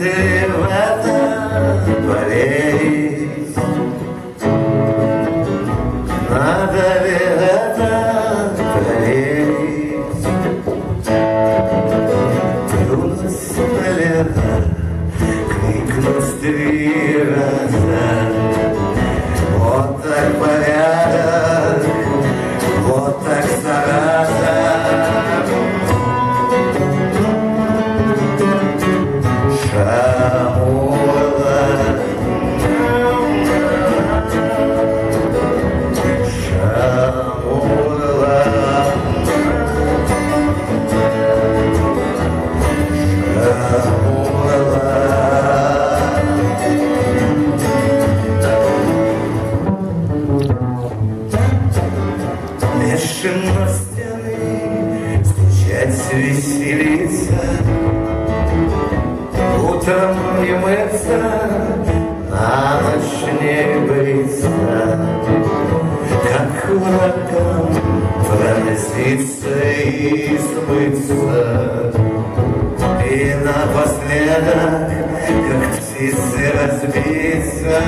ты в это поверить? Надо ли это проверить? Трудно ли это? Как веселиться, утром не мыться, на ночь не бриться, как ураган проноситься и смыться. И напоследок, как птицы разбиться,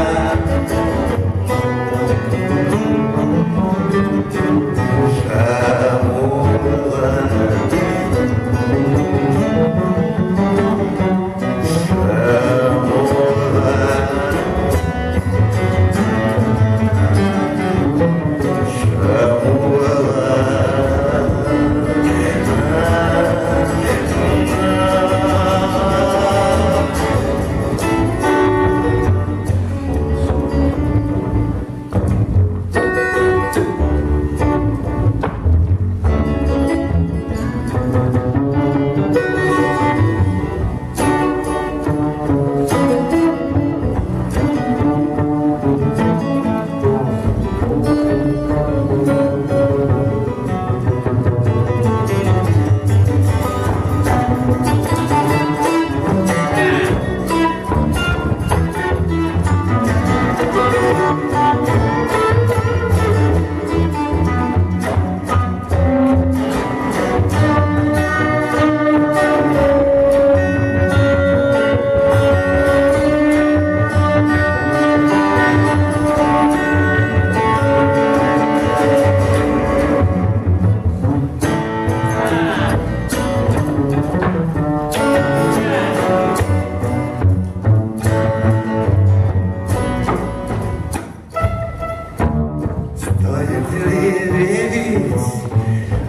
ли верить,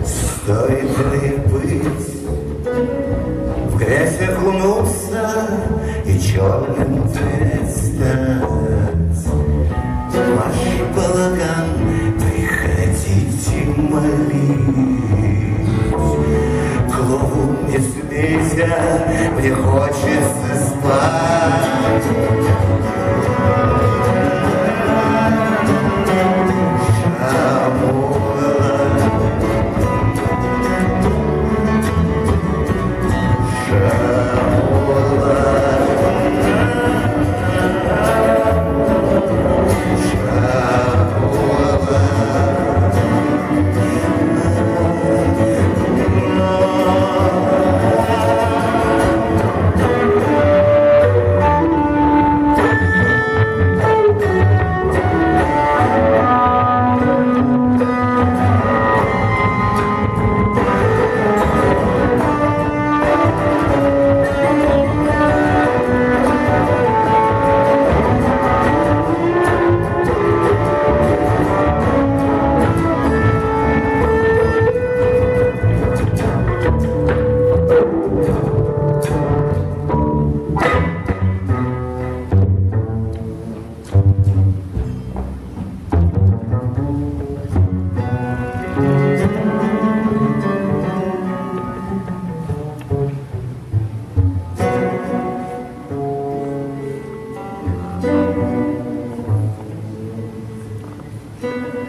стоит ли быть, В грязь окунуться и черным перестать. Ваш балаган приходите молить, Клоун не смейся, мне хочется спать.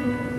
Mm-hmm.